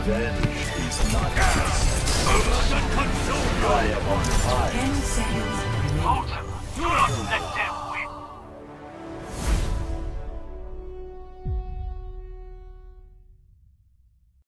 Revenge is not. I am on fire.